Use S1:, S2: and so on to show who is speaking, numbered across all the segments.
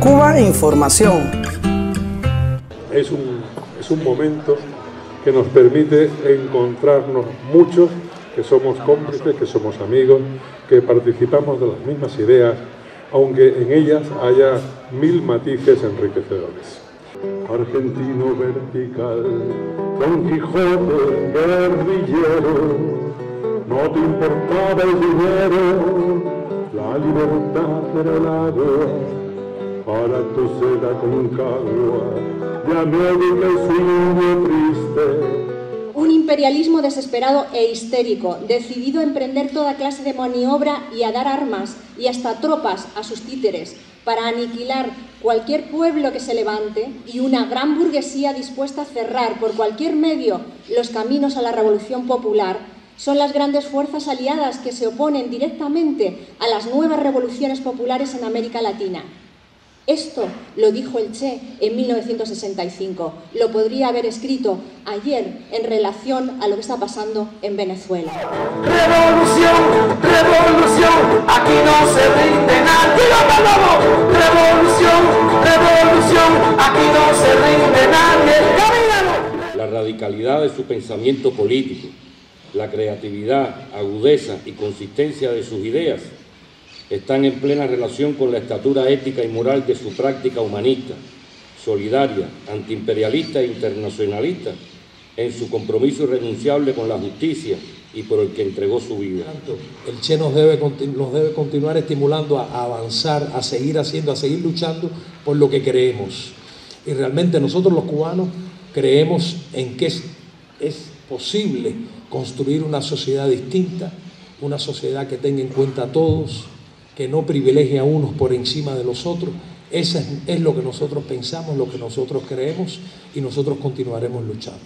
S1: Cuba Información.
S2: Es un, es un momento que nos permite encontrarnos muchos que somos cómplices, que somos amigos, que participamos de las mismas ideas, aunque en ellas haya mil matices enriquecedores. Argentino vertical, Don Quijote guerrillero, no te importaba el dinero, la libertad era el agua, para tu seda de América y sueño triste,
S3: un imperialismo desesperado e histérico, decidido a emprender toda clase de maniobra y a dar armas y hasta tropas a sus títeres para aniquilar cualquier pueblo que se levante y una gran burguesía dispuesta a cerrar por cualquier medio los caminos a la revolución popular, son las grandes fuerzas aliadas que se oponen directamente a las nuevas revoluciones populares en América Latina. Esto lo dijo el Che en 1965. Lo podría haber escrito ayer en relación a lo que está pasando en Venezuela.
S4: Revolución, revolución, aquí no se rinde nadie. Revolución, revolución, aquí no se rinde nadie.
S5: La radicalidad de su pensamiento político, la creatividad, agudeza y consistencia de sus ideas están en plena relación con la estatura ética y moral de su práctica humanista, solidaria, antiimperialista e internacionalista, en su compromiso irrenunciable con la justicia y por el que entregó su vida.
S6: El Che nos debe, nos debe continuar estimulando a, avanzar, a seguir haciendo, a seguir luchando por lo que creemos. Y realmente nosotros los cubanos creemos en que es, es posible construir una sociedad distinta, una sociedad que tenga en cuenta a todos, que no privilegie a unos por encima de los otros. Eso es, lo que nosotros pensamos, lo que nosotros creemos y nosotros continuaremos luchando.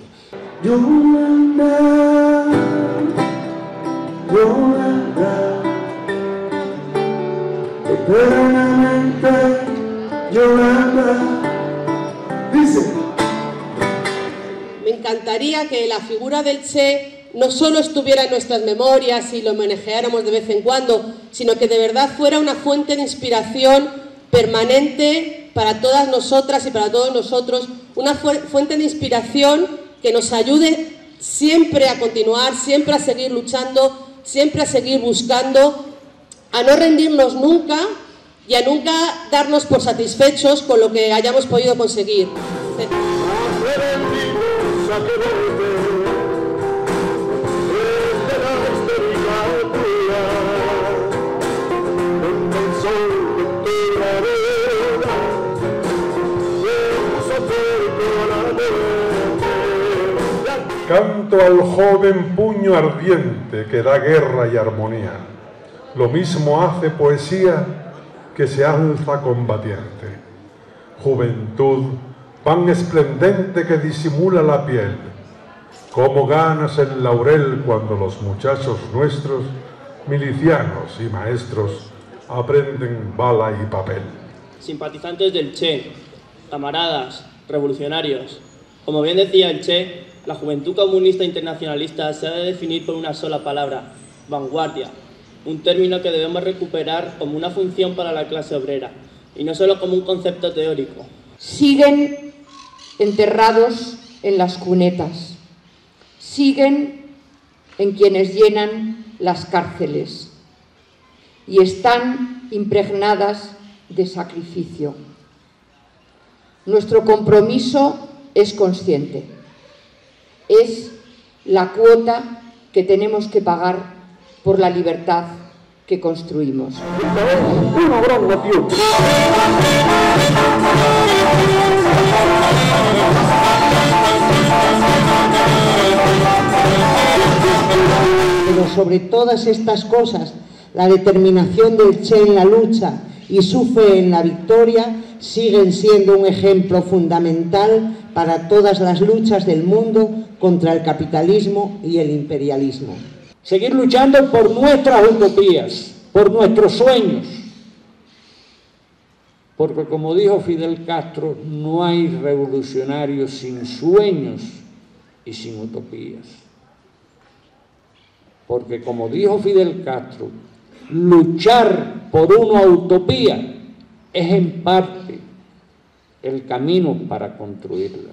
S7: Me encantaría que la figura del Che no solo estuviera en nuestras memorias y lo manejáramos de vez en cuando, sino que de verdad fuera una fuente de inspiración permanente para todas nosotras y para todos nosotros, una fuente de inspiración que nos ayude siempre a continuar, siempre a seguir luchando, siempre a seguir buscando, a no rendirnos nunca y a nunca darnos por satisfechos con lo que hayamos podido conseguir.
S2: Canto al joven puño ardiente que da guerra y armonía. Lo mismo hace poesía que se alza combatiente. Juventud, pan esplendente que disimula la piel. ¿Cómo ganas el laurel cuando los muchachos nuestros, milicianos y maestros, aprenden bala y papel?
S8: Simpatizantes del Che, camaradas, revolucionarios. Como bien decía el Che, la juventud comunista internacionalista se ha de definir por una sola palabra, vanguardia, un término que debemos recuperar como una función para la clase obrera y no solo como un concepto teórico.
S9: Siguen enterrados en las cunetas, siguen en quienes llenan las cárceles y están impregnadas de sacrificio. Nuestro compromiso es consciente es la cuota que tenemos que pagar por la libertad que construimos.
S10: Pero sobre todas estas cosas, la determinación del Che en la lucha y su fe en la victoria siguen siendo un ejemplo fundamental para todas las luchas del mundo contra el capitalismo y el imperialismo.
S6: Seguir luchando por nuestras utopías, por nuestros sueños. Porque como dijo Fidel Castro, no hay revolucionarios sin sueños y sin utopías. Porque como dijo Fidel Castro, luchar por una utopía
S1: es en parte el camino para construirla.